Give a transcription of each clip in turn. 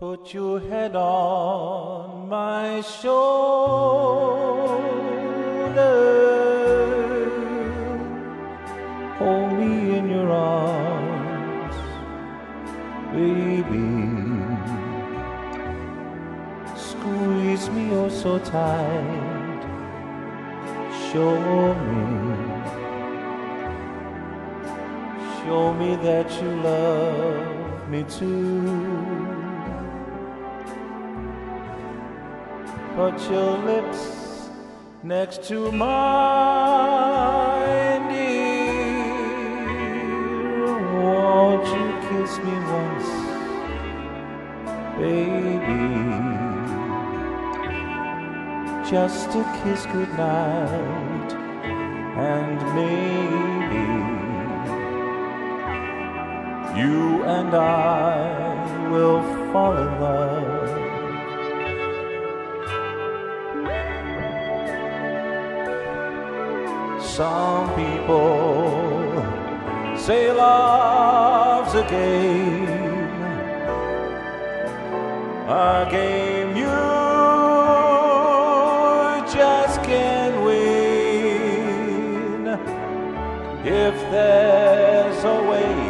Put your head on my shoulder. Hold me in your arms, baby. Squeeze me oh so tight. Show me, show me that you love me too. Put your lips next to mine, dear. Won't you kiss me once, baby? Just a kiss goodnight, and maybe you and I will fall in love. Some people say love's a game, a game you just can't win. If there's a way,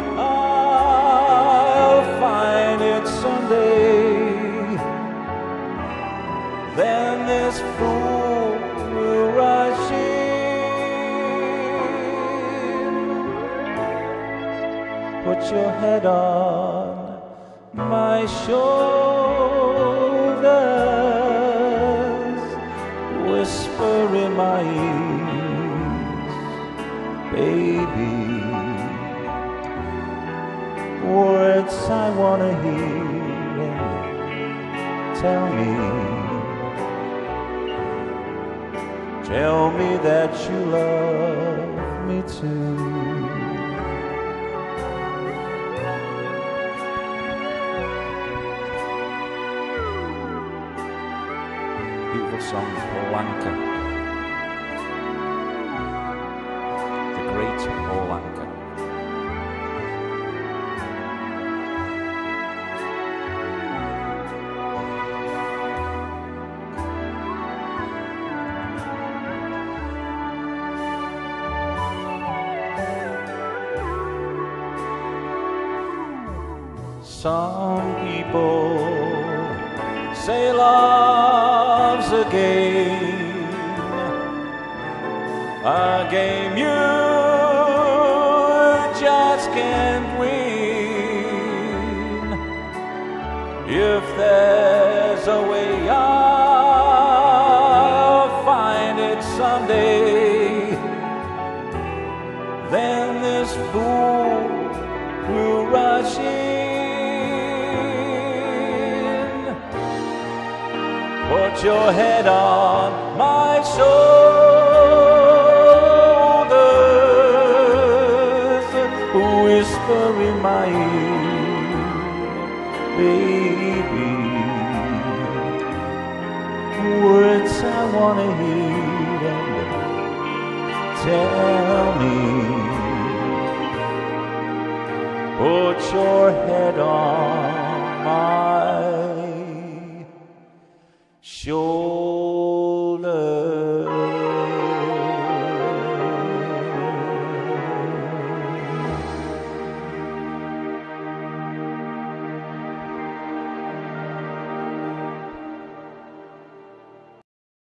Put your head on my shoulders, whisper in my ears, baby. Words I wanna hear tell me. Tell me that you love me too. Beautiful song, Paul Anka. The great Paul Anka. Some people say love's a game you just can't win. If there's a way, I'll find it someday. Then this fool will rush in. Put your head on my shoulders, my baby. Words I wanna hear tell me. Put your head on my shoulders.